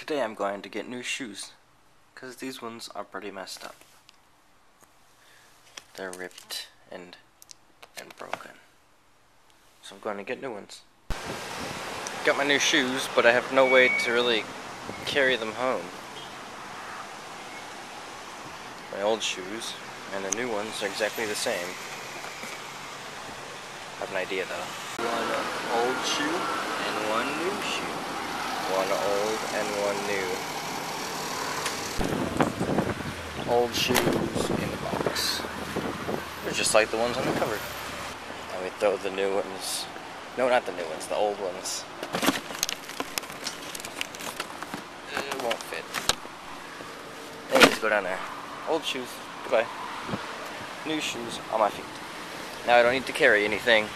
Today I'm going to get new shoes. Because these ones are pretty messed up. They're ripped and and broken. So I'm going to get new ones. Got my new shoes, but I have no way to really carry them home. My old shoes and the new ones are exactly the same. I have an idea though. One old shoe and one new shoe. One old and one new. Old shoes in the box. They're just like the ones on the cover. And we throw the new ones. No, not the new ones, the old ones. It won't fit. Anyways, go down there. Old shoes. Goodbye. New shoes on my feet. Now I don't need to carry anything.